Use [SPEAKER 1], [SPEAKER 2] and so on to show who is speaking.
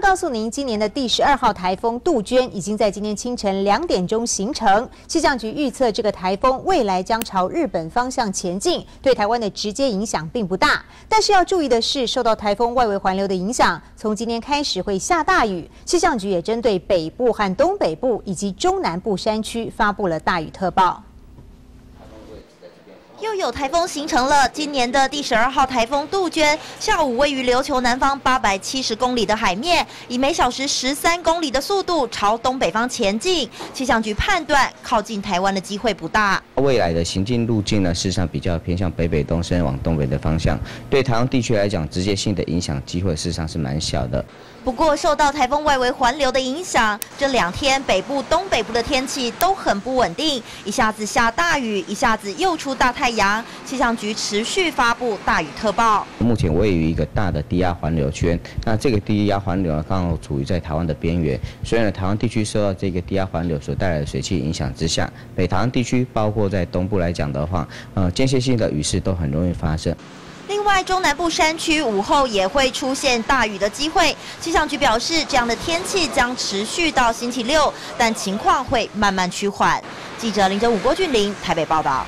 [SPEAKER 1] 告诉您，今年的第十二号台风杜鹃已经在今天清晨两点钟形成。气象局预测，这个台风未来将朝日本方向前进，对台湾的直接影响并不大。但是要注意的是，受到台风外围环流的影响，从今天开始会下大雨。气象局也针对北部和东北部以及中南部山区发布了大雨特报。
[SPEAKER 2] 又有台风形成了，今年的第十二号台风杜鹃，下午位于琉球南方八百七十公里的海面，以每小时十三公里的速度朝东北方前进。气象局判断，靠近台湾的机会不大。
[SPEAKER 3] 未来的行进路径呢，事实上比较偏向北北东，甚至往东北的方向。对台湾地区来讲，直接性的影响机会事实上是蛮小的。
[SPEAKER 2] 不过，受到台风外围环流的影响，这两天北部、东北部的天气都很不稳定，一下子下大雨，一下子又出大太阳。气象局持续发布大雨特报。
[SPEAKER 3] 目前位于一个大的低压环流圈，那这个低压环流呢，刚好处于在台湾的边缘，所以呢，台湾地区受到这个低压环流所带来的水汽影响之下，北台湾地区包括在东部来讲的话，呃，间歇性的雨势都很容易发生。
[SPEAKER 2] 另外，中南部山区午后也会出现大雨的机会。气象局表示，这样的天气将持续到星期六，但情况会慢慢趋缓。记者林哲武、郭俊霖台北报道。